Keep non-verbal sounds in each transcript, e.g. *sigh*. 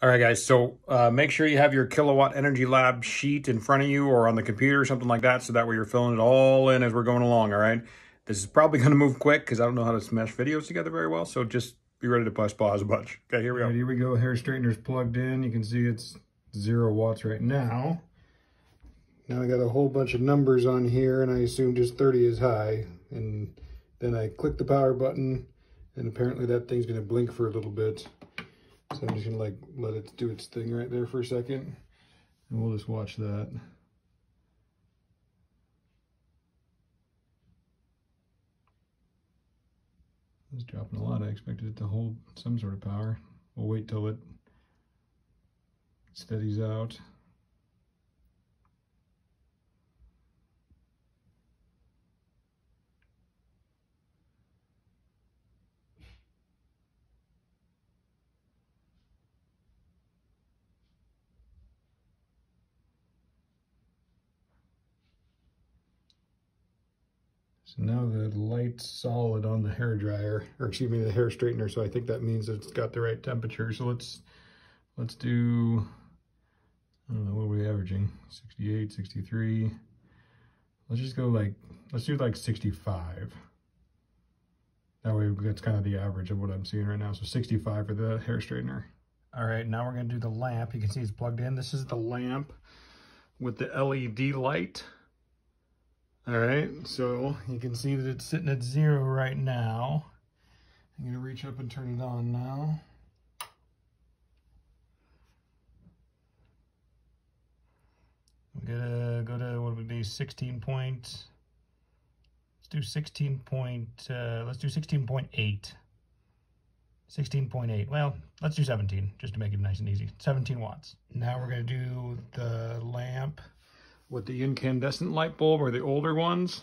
All right, guys, so uh, make sure you have your Kilowatt Energy Lab sheet in front of you or on the computer or something like that, so that way you're filling it all in as we're going along, all right? This is probably *laughs* going to move quick because I don't know how to smash videos together very well, so just be ready to press pause a bunch. Okay, here we go. Right, here we go. Hair straightener's plugged in. You can see it's zero watts right now. Now I got a whole bunch of numbers on here, and I assume just 30 is high. And then I click the power button, and apparently that thing's going to blink for a little bit. So I'm just gonna like let it do its thing right there for a second. And we'll just watch that. It's dropping a lot. I expected it to hold some sort of power. We'll wait till it steadies out. So now the light's solid on the hair dryer, or excuse me, the hair straightener. So I think that means it's got the right temperature. So let's let's do, I don't know, what are we averaging? 68, 63. Let's just go like, let's do like 65. That way that's kind of the average of what I'm seeing right now. So 65 for the hair straightener. All right, now we're gonna do the lamp. You can see it's plugged in. This is the lamp with the LED light. All right, so you can see that it's sitting at zero right now. I'm gonna reach up and turn it on now. We're gonna go to, what would be 16 point, let's do 16 point, uh, let's do 16.8. 16.8, well, let's do 17, just to make it nice and easy. 17 watts. Now we're gonna do the lamp with the incandescent light bulb or the older ones.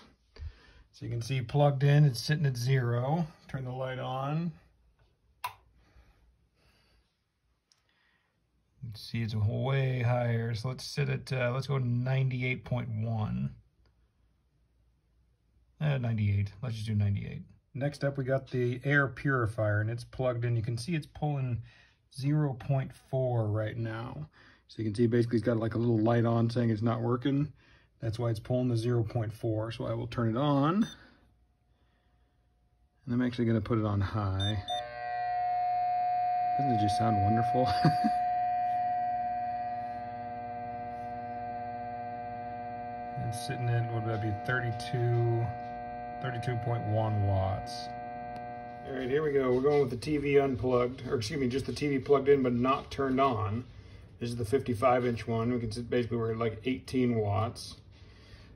So you can see plugged in, it's sitting at zero. Turn the light on. see it's way higher. So let's sit at, uh, let's go 98.1. Uh, 98, let's just do 98. Next up, we got the air purifier and it's plugged in. You can see it's pulling 0.4 right now. So you can see basically it's got like a little light on saying it's not working. That's why it's pulling the 0.4. So I will turn it on. And I'm actually going to put it on high. Doesn't it just sound wonderful? *laughs* it's sitting at, what would that be, 32, 32.1 watts. All right, here we go. We're going with the TV unplugged, or excuse me, just the TV plugged in but not turned on. This is the 55 inch one. We can basically we're at like 18 watts.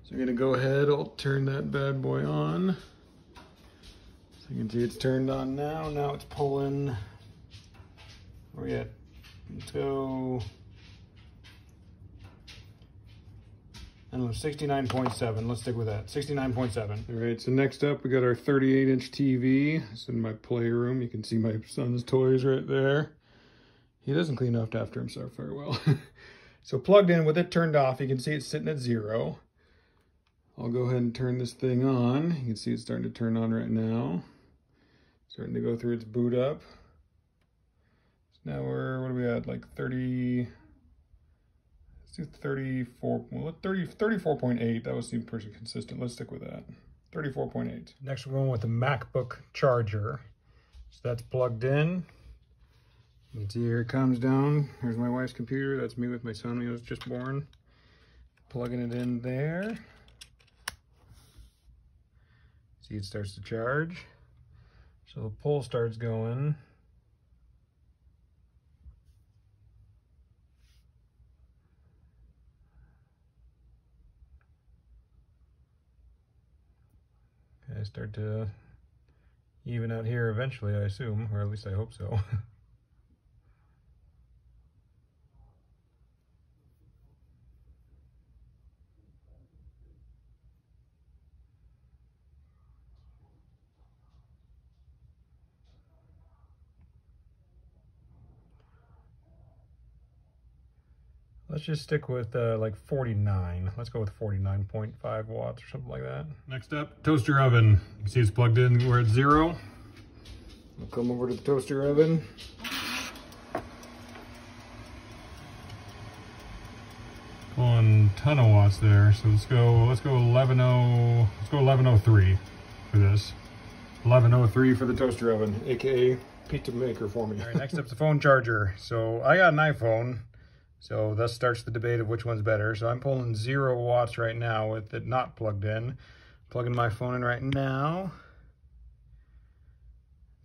So I'm gonna go ahead, I'll turn that bad boy on. So you can see it's turned on now. Now it's pulling, where we at? Let's go, know, 69.7. Let's stick with that. 69.7. All right, so next up, we got our 38 inch TV. It's in my playroom. You can see my son's toys right there. He doesn't clean up after himself very well. *laughs* so plugged in with it turned off, you can see it's sitting at zero. I'll go ahead and turn this thing on. You can see it's starting to turn on right now. Starting to go through its boot up. So now we're, what are we at, like 30, let's do 34, well, 30, 34.8. That would seem pretty consistent. Let's stick with that. 34.8. Next we're going with the MacBook charger. So that's plugged in. See here it comes down. Here's my wife's computer. That's me with my son he was just born. Plugging it in there. See it starts to charge. So the pull starts going. I start to even out here eventually, I assume, or at least I hope so. *laughs* Let's just stick with uh, like 49. Let's go with 49.5 watts or something like that. Next up, toaster oven. You can see it's plugged in. We're at zero. We'll come over to the toaster oven. pulling ton of watts there. So let's go, let's go 11, let's go 1103 for this. 1103 for the toaster oven, AKA pizza maker for me. All right, next up's the phone charger. So I got an iPhone, so thus starts the debate of which one's better. So I'm pulling zero watts right now with it not plugged in. Plugging my phone in right now.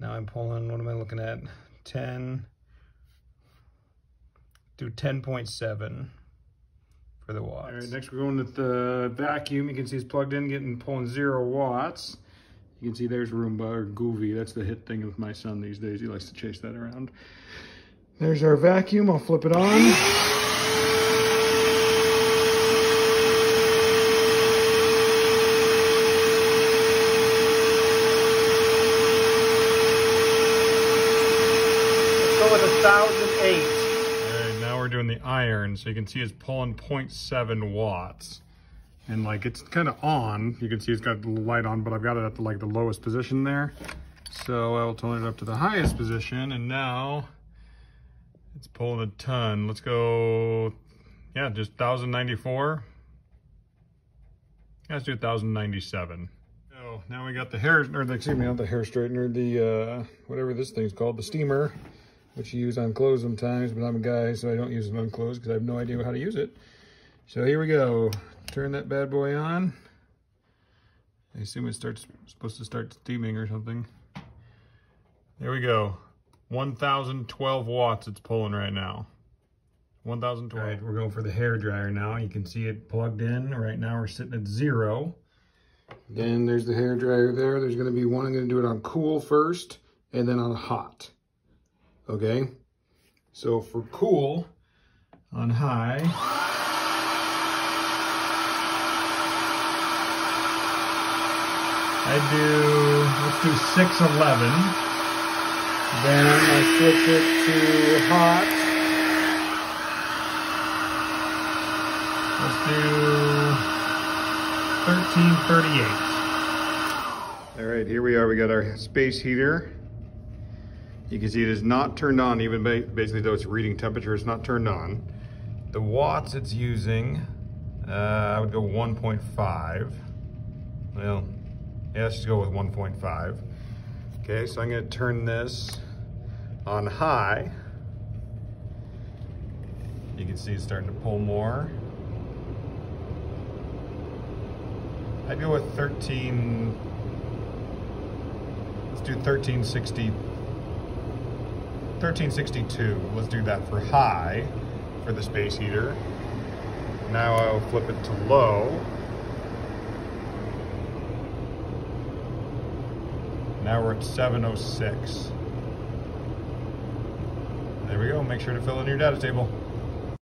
Now I'm pulling, what am I looking at? 10, do 10.7 for the watts. All right, next we're going with the vacuum. You can see it's plugged in, getting pulling zero watts. You can see there's Roomba or Goovy. That's the hit thing with my son these days. He likes to chase that around. There's our vacuum. I'll flip it on. with a thousand eight. All right, now we're doing the iron. So you can see it's pulling 0.7 watts. And like it's kind of on. You can see it's got the light on, but I've got it at the, like the lowest position there. So I'll turn it up to the highest position and now it's pulling a ton. Let's go, yeah, just 1,094. Let's do 1,097. Oh, now we got the hair, or the, excuse me, not the hair straightener, the, uh, whatever this thing's called, the steamer which you use on clothes sometimes, but I'm a guy, so I don't use it on clothes because I have no idea how to use it. So here we go. Turn that bad boy on. I assume it starts supposed to start steaming or something. There we go. 1,012 watts it's pulling right now. 1,012. All right, we're going for the hair dryer now. You can see it plugged in. Right now we're sitting at zero. Then there's the hair dryer there. There's going to be one. I'm going to do it on cool first and then on hot okay? So for cool, on high, I do, let's do 611. Then I switch it to hot. Let's do 1338. All right, here we are. We got our space heater. You can see it is not turned on, even basically though it's reading temperature, it's not turned on. The watts it's using, uh, I would go 1.5. Well, yeah, let's just go with 1.5. Okay, so I'm gonna turn this on high. You can see it's starting to pull more. I'd go with 13, let's do 1360 1362. Let's do that for high for the space heater. Now I'll flip it to low. Now we're at 706. There we go. Make sure to fill in your data table.